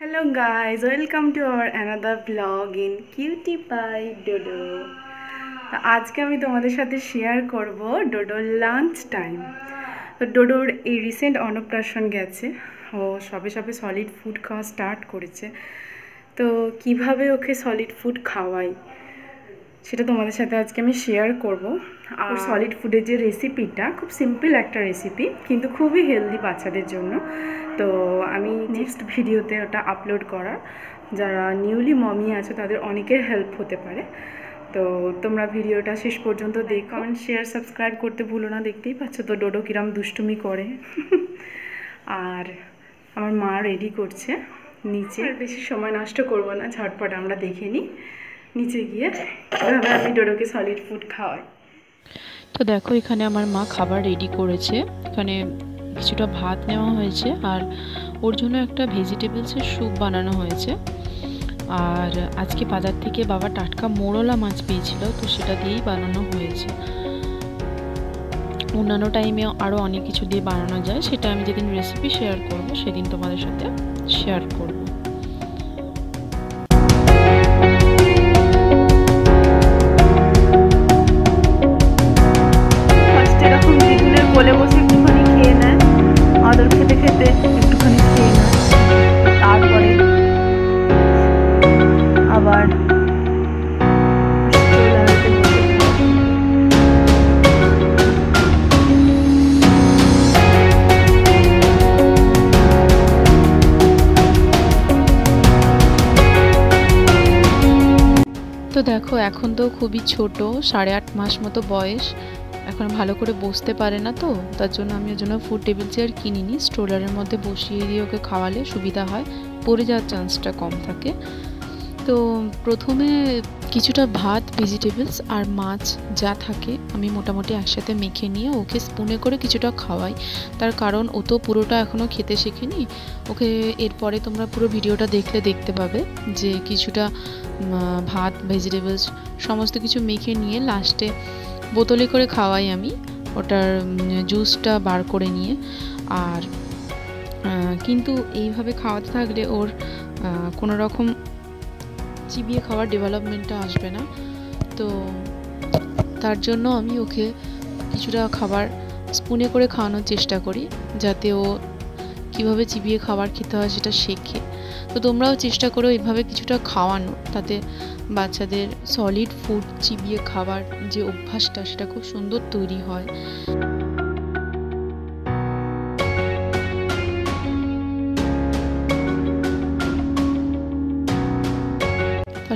Guys, welcome to our another vlog in Cutie Pie Dodo. তো আজকে আমি তোমাদের সাথে শেয়ার করব ডোডোর লাঞ্চ টাইম তো ডোডোর এই রিসেন্ট অন্নপ্রাশন গেছে। ও সবে সবে সলিড ফুড খাওয়া স্টার্ট করেছে। তো কীভাবে ওকে সলিড ফুড খাওয়াই? সেটা তোমাদের সাথে আজকে আমি শেয়ার করব। আর সলিড ফুডের যে রেসিপিটা খুব সিম্পল একটা রেসিপি কিন্তু খুবই হেলদি বাচ্চাদের জন্য। তো আমি নেক্সট ভিডিওতে ওটা আপলোড করার। যারা নিউলি মমি আছে তাদের অনেকের হেল্প হতে পারে। তো তোমরা ভিডিওটা শেষ পর্যন্ত দেখ। কমেন্ট শেয়ার সাবস্ক্রাইব করতে ভুলো না। দেখতেই পাচ্ছ তো ডোডো কিরাম দুষ্টুমি করে। আর আমার মা রেডি করছে। নিচে। আর বেশি সময় নষ্ট করব না। ঝটপট আমরা দেখে নিই। নিচে গিয়ে এভাবে আমি ডোডোকে সলিড ফুড খাওয়াই। তো দেখো, এখানে আমার মা খাবার রেডি করেছে। এখানে কিছুটা ভাত নেওয়া হয়েছে আর ওর জন্য একটা ভেজিটেবলসের স্যুপ বানানো হয়েছে। আর আজকে বাজার থেকে বাবা টাটকা মোড়লা মাছ পেয়েছিল, তো সেটা দিয়েই বানানো হয়েছে। অন্যান্য টাইমে আরও অনেক কিছু দিয়ে বানানো যায়, সেটা আমি যেদিন রেসিপি শেয়ার করব, সেদিন তোমাদের সাথে শেয়ার করব। তো দেখো, এখন তো খুবই ছোট, সাড়ে আট মাস মতো বয়স। এখন ভালো করে বসতে পারে না তো, তার জন্য আমি ওর জন্য ফুড টেবিল চেয়ার কিনিনি। স্ট্রোলারের মধ্যে বসিয়ে দিয়ে ওকে খাওয়ালে সুবিধা হয়, পড়ে যাওয়ার চান্সটা কম থাকে। তো প্রথমে কিছুটা ভাত ভেজিটেবলস আর মাছ যা থাকে আমি মোটামুটি একসাথে মেখে নিয়ে ওকে স্পুনে করে কিছুটা খাওয়াই। তার কারণ ও তো পুরোটা এখনও খেতে শেখেনি। ওকে এরপরে তোমরা পুরো ভিডিওটা দেখলে দেখতে পাবে যে কিছুটা ভাত ভেজিটেবলস সমস্ত কিছু মেখে নিয়ে লাস্টে বোতলে করে খাওয়াই আমি ওটার জুসটা বার করে নিয়ে। আর কিন্তু এইভাবে খাওয়াতে থাকলে ওর কোনো রকম চিবিয়ে খাওয়ার ডেভেলপমেন্টটা আসবে না। তো তার জন্য আমি ওকে কিছুটা খাবার স্পুনে করে খাওয়ানোর চেষ্টা করি, যাতে ও কীভাবে চিবিয়ে খাবার খেতে হয় সেটা শেখে। তো তোমরাও চেষ্টা করো এইভাবে কিছুটা খাওয়ানো তাতে বাচ্চাদের সলিড ফুড চিবিয়ে খাবার যে অভ্যাসটা সেটা খুব সুন্দর তৈরি হয়।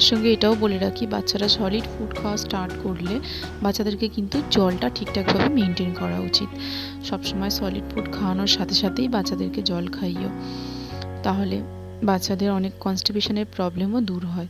তার সঙ্গে এটাও বলে রাখি, বাচ্চারা সলিড ফুড খাওয়া স্টার্ট করলে বাচ্চাদেরকে কিন্তু জলটা ঠিকঠাকভাবে মেনটেন করা উচিত। সবসময় সলিড ফুড খাওয়ানোর সাথে সাথেই বাচ্চাদেরকে জল খাইও তাহলে বাচ্চাদের অনেক কনস্টিপেশনের প্রবলেমও দূর হয়।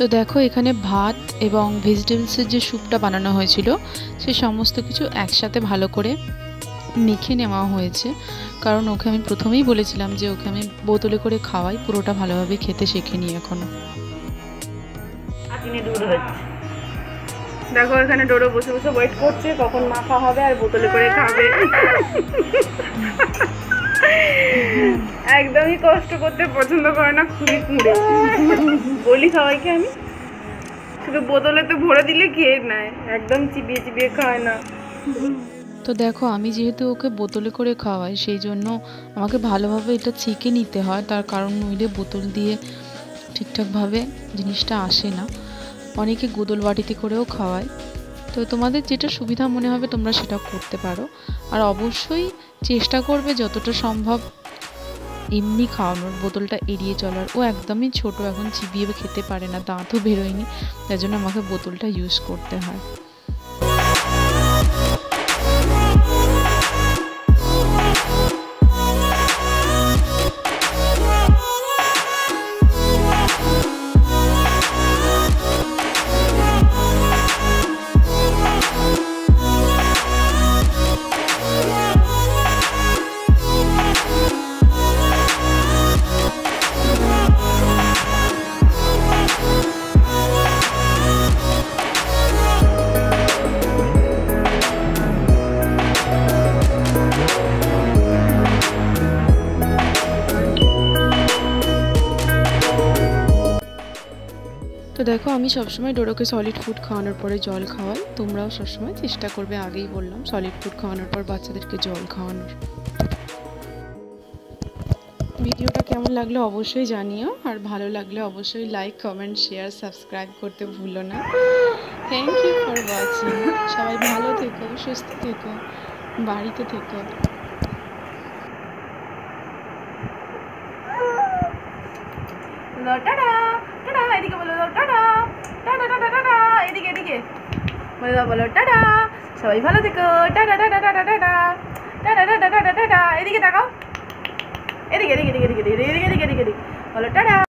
তো দেখো, এখানে ভাত এবং ভেজিটেবলসের যে স্যুপটা বানানো হয়েছিল, সে সমস্ত কিছু একসাথে ভালো করে মেখে নেওয়া হয়েছে। কারণ ওকে আমি প্রথমেই বলেছিলাম যে ওকে আমি বোতলে করে খাওয়াই, পুরোটা ভালোভাবে খেতে শেখেনি এখনও। দেখো, এখানে ডোডো বসে বসে ওয়েট করছে, কখন মাখা হবে আর বোতলে করে খাবে। একদমই কষ্ট করতে পছন্দ করে না, খুবই কুঁড়ে বলি সবাইকে আমি, শুধু বোতলে তো ভরে দিলে খেয়ে নেয়, একদম চিবিয়ে চিবিয়ে খায় না। তো দেখো, আমি যেহেতু ওকে বোতলে করে খাওয়াই, সেই জন্য আমাকে ভালোভাবে এটা ছেঁকে নিতে হয়, তার কারণ নইলে বোতল দিয়ে ঠিকঠাকভাবে জিনিসটা আসে না। অনেকে গোদল বাটিতে করেও খাওয়ায়। তো তোমাদের যেটা সুবিধা মনে হবে তোমরা সেটা করতে পারো। আর অবশ্যই চেষ্টা করবে যতটা সম্ভব এমনি খাওয়ানোর। বোতলটা এড়িয়ে চলার। ও একদমই ছোট, এখন চিবিয়ে খেতে পারে না, দাঁতও বেরোয়নি, তাই জন্য আমাকে বোতলটা ইউজ করতে হয়। তো দেখো, আমি সবসময় ডোডোকে সলিড ফুড খাওয়ানোর পরে জল খাওয়াই। তোমরাও সবসময় চেষ্টা করবে, আগেই বললাম সলিড ফুড খাওয়ানোর পর বাচ্চাদেরকে জল খাওয়ানোর। ভিডিওটা কেমন লাগল অবশ্যই জানিও, আর ভালো লাগলে অবশ্যই লাইক কমেন্ট শেয়ার সাবস্ক্রাইব করতে ভুলো না। থ্যাংক ইউ ফর ওয়াচিং সবাই ভালো থেকো, সুস্থ থেকো, বাড়িতে থেকো। দাও বলো, টাটা। সবাই ভালো থেকো। Tata tata tata tata tata. Tata tata tata এদিকে তাকাও। এদিকে এদিকে এদিকে এদিকে এদিকে এদিকে এদিকে এদিকে। বলো, টাটা।